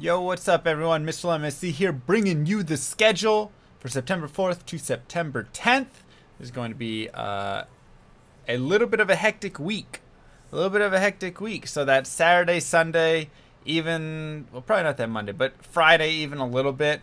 Yo, what's up, everyone? Mr. MSC here, bringing you the schedule for September 4th to September 10th. There's going to be uh, a little bit of a hectic week. A little bit of a hectic week. So that Saturday, Sunday, even, well, probably not that Monday, but Friday, even a little bit,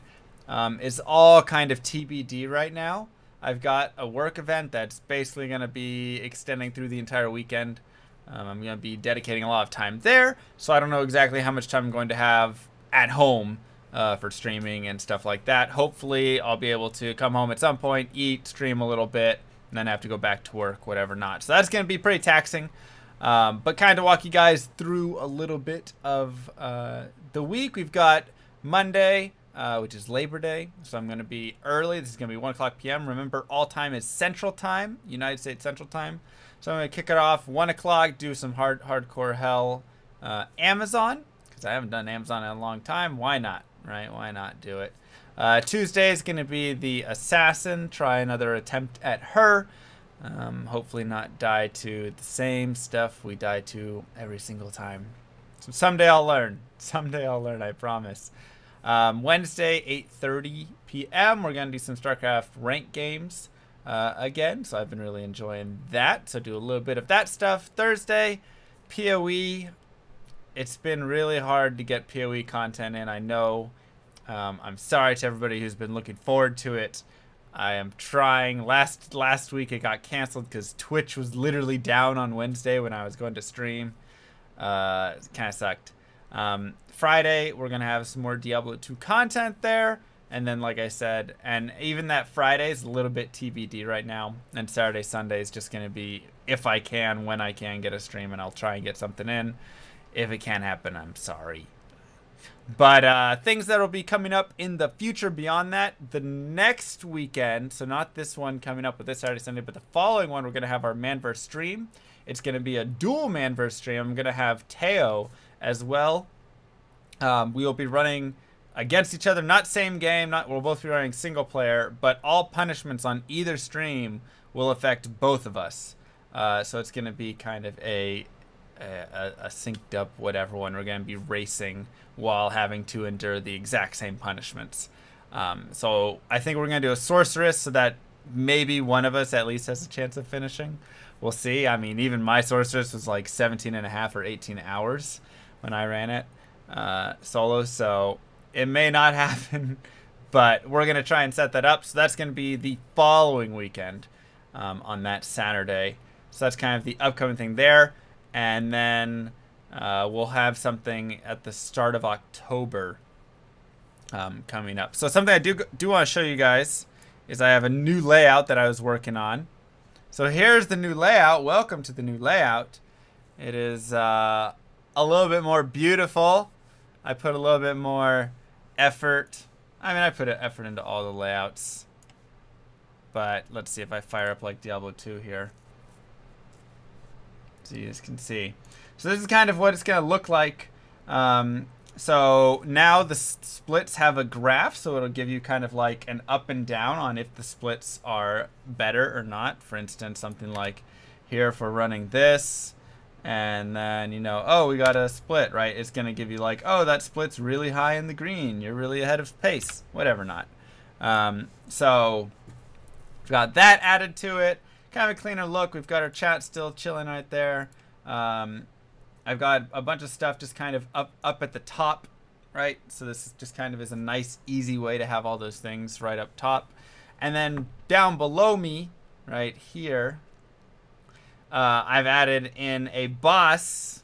um, is all kind of TBD right now. I've got a work event that's basically going to be extending through the entire weekend. Um, I'm going to be dedicating a lot of time there, so I don't know exactly how much time I'm going to have at home uh, for streaming and stuff like that. Hopefully, I'll be able to come home at some point, eat, stream a little bit, and then have to go back to work, whatever not. So that's going to be pretty taxing. Um, but kind of walk you guys through a little bit of uh, the week. We've got Monday, uh, which is Labor Day. So I'm going to be early. This is going to be 1 o'clock p.m. Remember, all time is Central Time, United States Central Time. So I'm going to kick it off 1 o'clock, do some hard hardcore hell uh, Amazon, I haven't done Amazon in a long time. Why not, right? Why not do it? Uh, Tuesday is going to be the Assassin. Try another attempt at her. Um, hopefully not die to the same stuff we die to every single time. So someday I'll learn. Someday I'll learn, I promise. Um, Wednesday, 8.30 p.m., we're going to do some StarCraft rank games uh, again. So I've been really enjoying that. So do a little bit of that stuff. Thursday, PoE. It's been really hard to get PoE content in. I know. Um, I'm sorry to everybody who's been looking forward to it. I am trying. Last last week it got canceled because Twitch was literally down on Wednesday when I was going to stream. Uh, kind of sucked. Um, Friday we're gonna have some more Diablo 2 content there, and then like I said, and even that Friday is a little bit TBD right now, and Saturday Sunday is just gonna be if I can, when I can get a stream, and I'll try and get something in. If it can't happen, I'm sorry. But uh, things that will be coming up in the future beyond that, the next weekend, so not this one coming up with this Saturday, Sunday, but the following one, we're going to have our Manverse stream. It's going to be a dual Manverse stream. I'm going to have Teo as well. Um, we will be running against each other, not same game, not we'll both be running single player, but all punishments on either stream will affect both of us. Uh, so it's going to be kind of a a, a, synced up whatever one. We're going to be racing while having to endure the exact same punishments. Um, so I think we're going to do a sorceress so that maybe one of us at least has a chance of finishing. We'll see. I mean, even my sorceress was like 17 and a half or 18 hours when I ran it uh, solo. So it may not happen, but we're going to try and set that up. So that's going to be the following weekend um, on that Saturday. So that's kind of the upcoming thing there and then uh, we'll have something at the start of October um, coming up. So something I do do want to show you guys is I have a new layout that I was working on. So here's the new layout. Welcome to the new layout. It is uh, a little bit more beautiful. I put a little bit more effort. I mean, I put effort into all the layouts. But let's see if I fire up like Diablo 2 here. So you guys can see. So this is kind of what it's going to look like. Um, so now the splits have a graph, so it'll give you kind of like an up and down on if the splits are better or not. For instance, something like here if we're running this, and then, you know, oh, we got a split, right? It's going to give you like, oh, that split's really high in the green. You're really ahead of pace, whatever not. Um, so we've got that added to it kind of a cleaner look. We've got our chat still chilling right there. Um, I've got a bunch of stuff just kind of up up at the top, right? So this just kind of is a nice, easy way to have all those things right up top. And then down below me, right here, uh, I've added in a boss,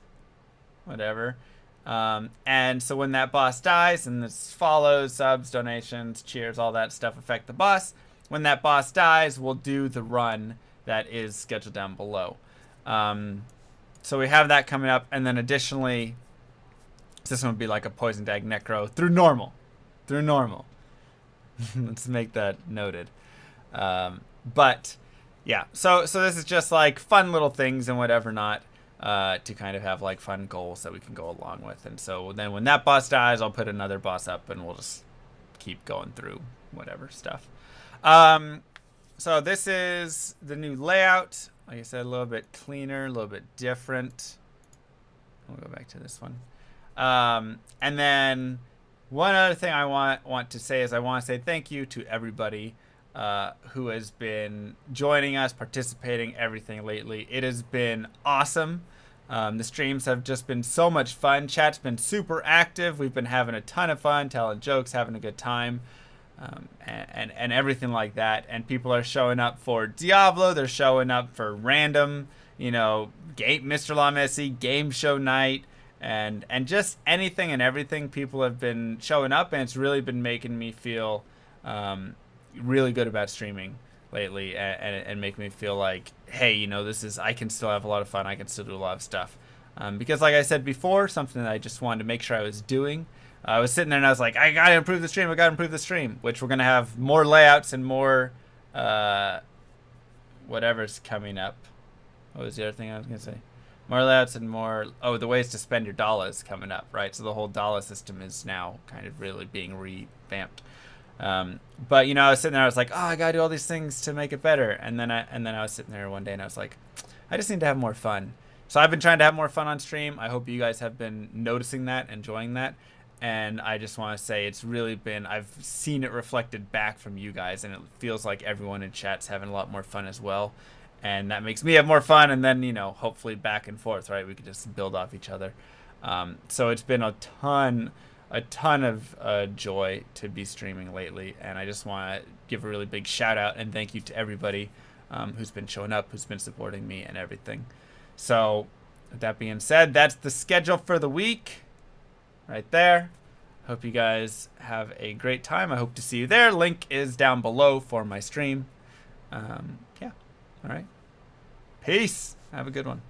whatever. Um, and so when that boss dies, and this follows, subs, donations, cheers, all that stuff affect the boss. When that boss dies, we'll do the run that is scheduled down below. Um, so we have that coming up, and then additionally, this one would be like a poison dag necro through normal, through normal. Let's make that noted. Um, but yeah, so so this is just like fun little things and whatever not uh, to kind of have like fun goals that we can go along with. And so then when that boss dies, I'll put another boss up, and we'll just keep going through whatever stuff. Um, so this is the new layout. Like I said, a little bit cleaner, a little bit different. We'll go back to this one. Um, and then one other thing I want want to say is I want to say thank you to everybody uh, who has been joining us, participating, everything lately. It has been awesome. Um, the streams have just been so much fun. Chat's been super active. We've been having a ton of fun, telling jokes, having a good time, um, and, and, and everything like that. And people are showing up for Diablo. They're showing up for random, you know, game, Mr. Llama SC game show night, and and just anything and everything. People have been showing up, and it's really been making me feel um, really good about streaming lately and, and, and make me feel like, hey, you know, this is, I can still have a lot of fun. I can still do a lot of stuff. Um, because, like I said before, something that I just wanted to make sure I was doing. I was sitting there and I was like, I gotta improve the stream. I gotta improve the stream, which we're gonna have more layouts and more, uh, whatever's coming up. What was the other thing I was gonna say? More layouts and more. Oh, the ways to spend your dollars coming up, right? So the whole dollar system is now kind of really being revamped. Um, but you know, I was sitting there. I was like, "Oh, I gotta do all these things to make it better." And then I and then I was sitting there one day, and I was like, "I just need to have more fun." So I've been trying to have more fun on stream. I hope you guys have been noticing that, enjoying that, and I just want to say it's really been. I've seen it reflected back from you guys, and it feels like everyone in chat's having a lot more fun as well, and that makes me have more fun. And then you know, hopefully back and forth, right? We could just build off each other. Um, so it's been a ton a ton of uh, joy to be streaming lately, and I just want to give a really big shout out and thank you to everybody um, who's been showing up, who's been supporting me, and everything. So, with that being said, that's the schedule for the week, right there. Hope you guys have a great time. I hope to see you there. Link is down below for my stream. Um, yeah. All right. Peace. Have a good one.